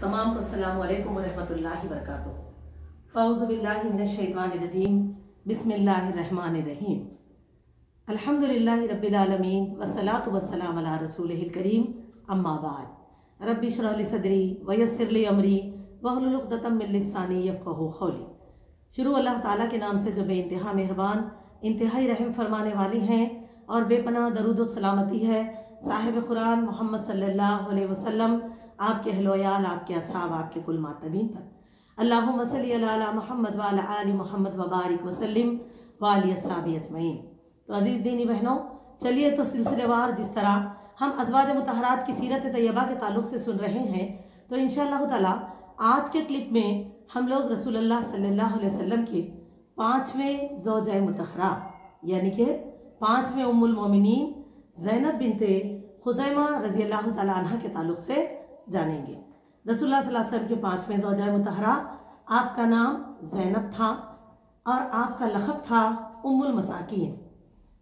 تمام کو السلام علیکم ورحمۃ اللہ وبرکاتہ۔ فاؤز باللہ من الشیطان الرجیم، بسم اللہ الرحمن الرحیم۔ الحمد للہ رب العالمین، والصلاة والسلام علی رسول الکریم، اما بعد۔ رب اشرح لی صدری، ویسر لی امری وحل لقدتا من لسانی یفقهوا خولی شروع اللہ تعالیٰ کے نام سے جو بے انتہا مہربان، انتہائی رحم فرمانے والی ہیں اور بے پناہ درود و سلامتی ہے صاحب قرآن محمد صلی اللہ علیہ وسلم آپ کے اہل ویال آپ کے اصحاب، آپ کے کل ماتبین پر اللہم صلی اللہ علیہ محمد وعلی آل محمد وبارک وسلم وعلی اصحابی اجمعین۔ تو عزیز دینی بہنوں، چلیے تو سلسلے وار جس طرح ہم ازواج متحرات کی سیرت طیبہ کے تعلق سے سن رہے ہیں، تو انشاءاللہ تعالی آج کے کلپ میں ہم لوگ رسول اللہ صلی اللہ علیہ وسلم کے پانچویں زوجہ متحرہ یعنی کہ پانچویں ام المومنین زینب بنت خزیمہ رضی اللہ تعالی عنہ کے تعلق سے جانیں گے۔ رسول اللہ صلی اللہ علیہ وسلم کے پانچویں زوجہ متحرہ آپ کا نام زینب تھا اور آپ کا لخب تھا ام المساکین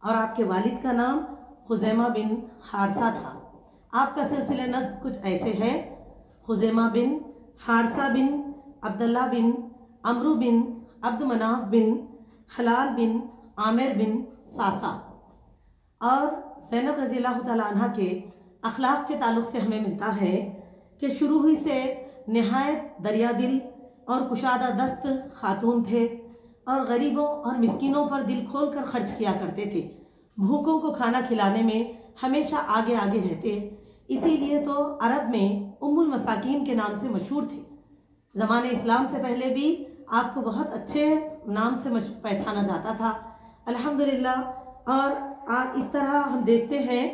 اور آپ کے والد کا نام خزیمہ بن حارسہ تھا۔ آپ کا سلسلہ نصب کچھ ایسے ہے، خزیمہ بن حارسہ بن عبداللہ بن امرو بن عبد مناف بن حلال بن عامر بن ساسا اور زینب رضی اللہ تعالیٰ عنہ کے اخلاق کے تعلق سے ہمیں ملتا ہے کہ شروع ہی سے نہایت دریا دل اور کشادہ دست خاتون تھے اور غریبوں اور مسکینوں پر دل کھول کر خرچ کیا کرتے تھے۔ بھوکوں کو کھانا کھلانے میں ہمیشہ آگے آگے رہتے۔ اسی لیے تو عرب میں ام المساکین کے نام سے مشہور تھے۔ زمانے اسلام سے پہلے بھی آپ کو بہت اچھے نام سے پہچانا جاتا تھا۔ الحمدللہ اور اس طرح ہم دیکھتے ہیں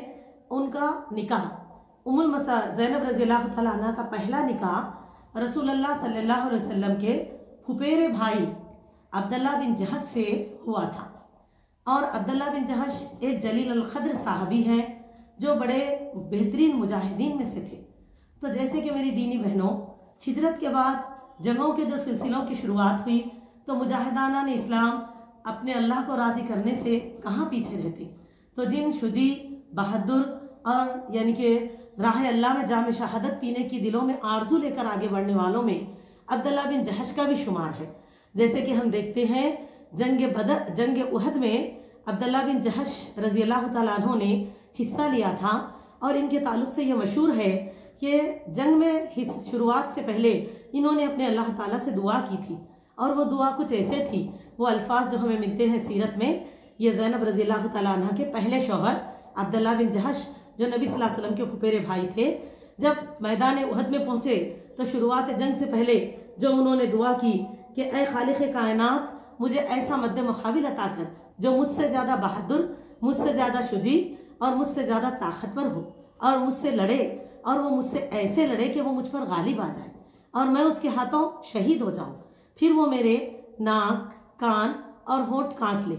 ان کا نکاح۔ ام المسا زینب رضی اللہ تعالیٰ عنہ کا پہلا نکاح رسول اللہ صلی اللہ علیہ وسلم کے پھپیرے بھائی عبداللہ بن جہش سے ہوا تھا۔ اور عبداللہ بن جہش ایک جلیل الخدر صاحبی ہیں جو بڑے بہترین مجاہدین میں سے تھے۔ تو جیسے کہ میری دینی بہنوں، ہجرت کے بعد جنگوں کے جو سلسلوں کی شروعات ہوئی، تو مجاہدانہ نے اسلام اپنے اللہ کو راضی کرنے سے کہاں پیچھے رہتے؟ تو جن شجی، بہادر اور یعنی کہ راہ اللہ میں جام شہادت پینے کی دلوں میں آرزو لے کر آگے بڑھنے والوں میں عبداللہ بن جہش کا بھی شمار ہے۔ جیسے کہ ہم دیکھتے ہیں، جنگ بدر، جنگ احد میں عبداللہ بن جہش رضی اللہ تعالیٰ عنہ نے حصہ لیا تھا اور ان کے تعلق سے یہ مشہور ہے کہ جنگ میں شروعات سے پہلے انہوں نے اپنے اللہ تعالیٰ سے دعا کی تھی اور وہ دعا کچھ ایسے تھی، وہ الفاظ جو ہمیں ملتے ہیں سیرت میں، یہ زینب رضی اللہ تعالیٰ عنہ کے پہلے شوہر عبداللہ بن جہش جو نبی صلی اللہ علیہ وسلم کے پھپیرے بھائی تھے، جب میدان احد میں پہنچے تو شروعات جنگ سے پہلے جو انہوں نے دعا کی کہ اے خالق کائنات، مجھے ایسا مد مقابل عطا کر جو مجھ سے زیادہ بہادر، مجھ سے زیادہ شجی اور مجھ سے زیادہ طاقتور ہو اور مجھ سے لڑے اور وہ مجھ سے ایسے لڑے کہ وہ مجھ پر غالب آ جائے اور میں اس کے ہاتھوں شہید ہو جاؤں۔ پھر وہ میرے ناک، کان اور ہونٹ کاٹ لے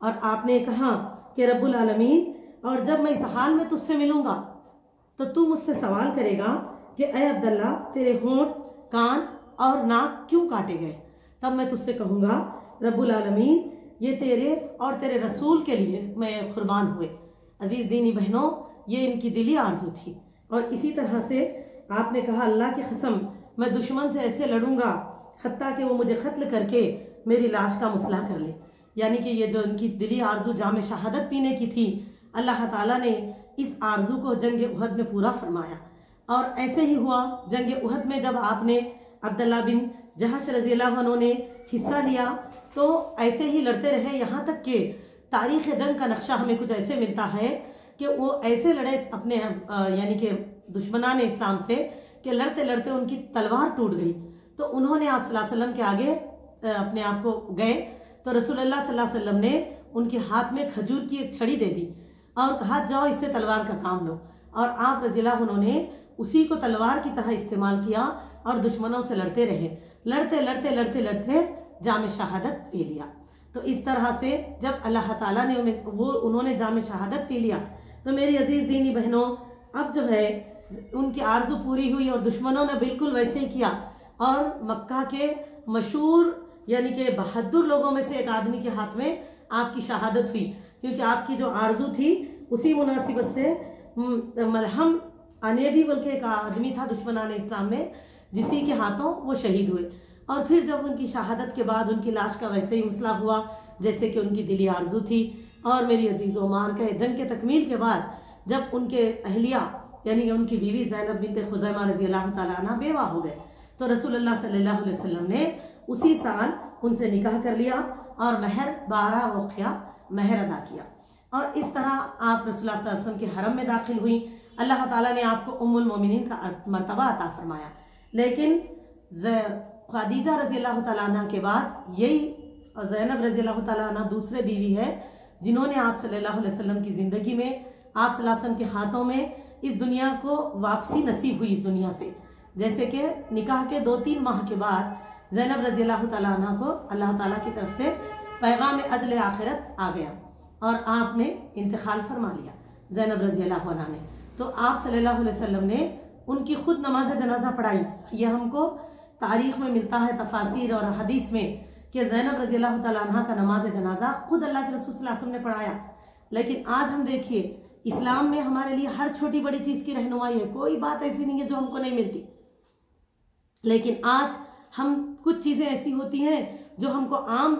اور آپ نے کہا کہ رب العالمین اور جب میں اس حال میں تجھ سے ملوں گا، تو تو مجھ سے سوال کرے گا کہ اے عبداللہ، تیرے ہونٹ، کان اور ناک کیوں کاٹے گئے؟ تب میں تجھ سے کہوں گا، رب العالمین، یہ تیرے اور تیرے رسول کے لیے میں قربان ہوئے۔ عزیز دینی بہنوں، یہ ان کی دلی آرزو تھی۔ اور اسی طرح سے آپ نے کہا، اللہ کی قسم، میں دشمن سے ایسے لڑوں گا، حتیٰ کہ وہ مجھے قتل کر کے میری لاش کا مسئلہ کر لے۔ یعنی کہ یہ جو ان کی دلی آرزو جام شہادت پینے کی تھی اللہ تعالیٰ نے اس آرزو کو جنگ احد میں پورا فرمایا۔ اور ایسے ہی ہوا، جنگ احد میں جب آپ نے عبداللہ بن جہش رضی اللہ عنہ نے حصہ لیا، تو ایسے ہی لڑتے رہے۔ یہاں تک کہ تاریخ جنگ کا نقشہ ہمیں کچھ ایسے ملتا ہے کہ وہ ایسے لڑے اپنے یعنی کہ دشمنان اسلام سے کہ لڑتے لڑتے ان کی تلوار ٹوٹ گئی۔ تو انہوں نے آپ صلی اللہ علیہ وسلم کے آگے اپنے آپ کو گئے۔ تو رسول اللہ صلی اللہ علیہ وسلم نے ان کے ہاتھ میں کھجور کی ایک چھڑی دے دی۔ اور کہا، جاؤ اس سے تلوار کا کام لو. اور آپ رضی اللہ انہوں نے اسی کو تلوار کی طرح استعمال کیا اور دشمنوں سے لڑتے رہے۔ لڑتے لڑتے لڑتے لڑتے جام شہادت پی لیا۔ تو اس طرح سے جب اللہ تعالیٰ نے وہ انہوں نے جام شہادت پی لیا۔ تو میری عزیز دینی بہنوں، اب جو ہے، ان کی آرزو پوری ہوئی اور دشمنوں نے بالکل ویسے ہی کیا۔ اور مکہ کے مشہور یعنی کہ بہادر لوگوں میں سے ایک آدمی کے ہاتھ میں آپ کی شہادت ہوئی۔ کیونکہ آپ کی جو آرزو تھی، اسی مناسبت سے ملہم انیبی بول ایک آدمی تھا دشمنان اسلام میں، جسی کے ہاتھوں وہ شہید ہوئے۔ اور پھر جب ان کی شہادت کے بعد ان کی لاش کا ویسے ہی مسئلہ ہوا، جیسے کہ ان کی دلی آرزو تھی۔ اور میری عزیز و مار کے جنگ کے تکمیل کے بعد جب ان کے اہلیہ یعنی کہ ان کی بیوی زینب بنت خزیمہ رضی اللہ تعالیٰ عنہ بیوہ ہو گئے، تو رسول اللہ صلی اللہ علیہ وسلم نے اسی سال ان سے نکاح کر لیا۔ اور مہر بارہ وقیہ مہر ادا کیا۔ اور اس طرح آپ رسول اللہ صلی اللہ علیہ وسلم کے حرم میں داخل ہوئی اللہ تعالیٰ نے آپ کو ام المومنین کا مرتبہ عطا فرمایا۔ لیکن خدیجہ رضی اللہ تعالیٰ عنہ کے بعد یہی زینب رضی اللہ تعالیٰ عنہ دوسرے بیوی ہے جنہوں نے آپ صلی اللہ علیہ وسلم کی زندگی میں، آپ صلی اللہ علیہ وسلم کے ہاتھوں میں اس دنیا کو واپسی نصیب ہوئی، اس دنیا سے۔ جیسے کہ نکاح کے دو تین ماہ کے بعد زینب رضی اللہ تعالیٰ عنہ کو اللہ تعالیٰ کی طرف سے پیغام عدل آخرت آ گیا اور آپ نے انتقال فرما لیا زینب رضی اللہ عنہ نے۔ تو آپ صلی اللہ علیہ وسلم نے ان کی خود نماز جنازہ پڑھائی۔ یہ ہم کو تاریخ میں ملتا ہے تفاصیر اور حدیث میں کہ زینب رضی اللہ تعالیٰ عنہ کا نماز جنازہ خود اللہ کے رسول صلی اللہ علیہ وسلم نے پڑھایا۔ لیکن آج ہم دیکھیے، اسلام میں ہمارے لیے ہر چھوٹی بڑی چیز کی رہنمائی ہے، کوئی بات ایسی نہیں ہے جو ہم کو نہیں ملتی۔ لیکن آج ہم کچھ چیزیں ایسی ہوتی ہیں جو ہم کو عام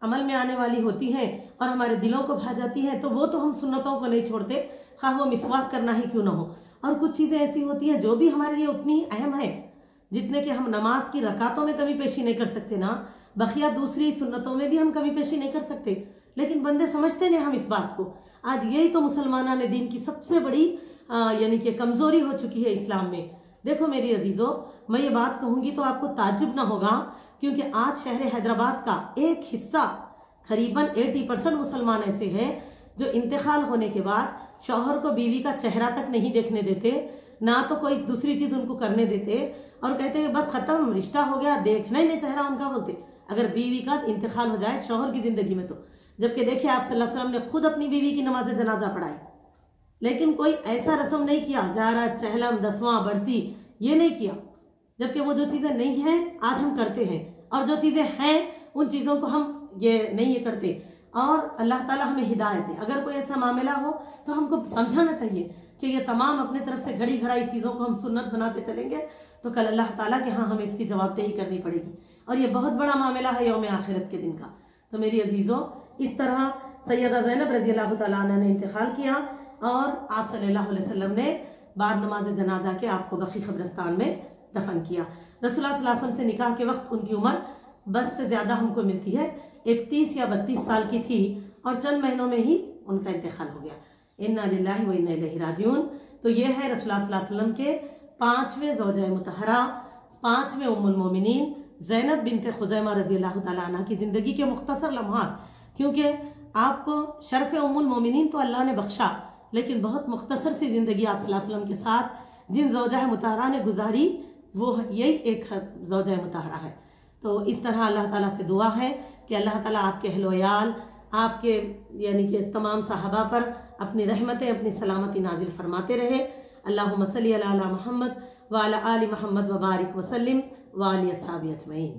عمل میں آنے والی ہوتی ہیں اور ہمارے دلوں کو بھا جاتی ہیں، تو وہ تو ہم سنتوں کو نہیں چھوڑتے۔ خواہ وہ مسواک کرنا ہی کیوں نہ ہو۔ اور کچھ چیزیں ایسی ہوتی ہیں جو بھی ہمارے لیے اتنی اہم ہے جتنے کہ ہم نماز کی رکعتوں میں کمی پیشی نہیں کر سکتے نا بقیہ دوسری سنتوں میں بھی ہم کمی پیشی نہیں کر سکتے۔ لیکن بندے سمجھتے نہیں ہم اس بات کو۔ آج یہی تو مسلمانہ نے دین کی سب سے بڑی یعنی کہ کمزوری ہو چکی ہے اسلام میں۔ دیکھو میری عزیزو، میں یہ بات کہوں گی تو آپ کو تعجب نہ ہوگا، کیونکہ آج شہر حیدرآباد کا ایک حصہ قریباً ایٹی پرسنٹ مسلمان ایسے ہیں جو انتقال ہونے کے بعد شوہر کو بیوی کا چہرہ تک نہیں دیکھنے دیتے، نہ تو کوئی دوسری چیز ان کو کرنے دیتے اور کہتے ہیں بس ختم، رشتہ ہو گیا، دیکھنا ہی نہیں چہرہ ان کا، بولتے۔ اگر بیوی کا انتقال ہو جائے شوہر کی زندگی میں تو۔ جبکہ دیکھیں آپ صلی اللہ علیہ وسلم نے خود اپنی بیوی کی نماز جنازہ پڑھائی۔ لیکن کوئی ایسا رسم نہیں کیا۔ زیارت چہلم، دسواں، برسی، یہ نہیں کیا۔ جبکہ وہ جو چیزیں نہیں ہیں، آج ہم کرتے ہیں۔ اور جو چیزیں ہیں، ان چیزوں کو ہم یہ نہیں یہ کرتے۔ اور اللہ تعالیٰ ہمیں ہدایت دے۔ اگر کوئی ایسا معاملہ ہو، تو ہم کو سمجھانا چاہیے کہ یہ تمام اپنے طرف سے گھڑی گھڑائی چیزوں کو ہم سنت بناتے چلیں گے، تو کل اللہ تعالیٰ کے ہاں ہمیں اس کی جواب دہی کرنی پڑے گی۔ اور یہ بہت بڑا معاملہ ہے یوم آخرت کے دن کا۔ تو میری عزیزوں اس طرح سیدہ زینب رضی اللہ تعالیٰ عنہ نے انتقال کیا۔ اور آپ صلی اللہ علیہ وسلم نے بعد نماز جنازہ کے آپ کو بقی قبرستان میں دفن کیا۔ رسول اللہ صلی اللہ علیہ وسلم سے نکاح کے وقت ان کی عمر بس سے زیادہ ہم کو ملتی ہے۔ اکتیس یا بتیس سال کی تھی اور چند مہینوں میں ہی ان کا انتقال ہو گیا۔ انا للہ و انا الیہ راجعون۔ تو یہ ہے رسول اللہ صلی اللہ علیہ وسلم کے پانچویں زوجہ متحرہ پانچویں ام المومنین زینب بنت خزیمہ رضی اللہ تعالیٰ عنہ کی زندگی کے مختصر لمحات۔ کیونکہ آپ کو شرف ام المومنین تو اللہ نے بخشا۔ لیکن بہت مختصر سی زندگی آپ صلی اللہ علیہ وسلم کے ساتھ جن زوجہ متحرہ نے گزاری، وہ یہی ایک زوجہ متحرہ ہے۔ تو اس طرح اللہ تعالیٰ سے دعا ہے کہ اللہ تعالیٰ آپ کے اہل ویال آپ کے یعنی کہ تمام صحابہ پر اپنی رحمتیں، اپنی سلامتی نازل فرماتے رہے۔ اللہم صلی اللہ محمد وعلی آل محمد وبارک وسلم وعلی اصحاب اجمعین۔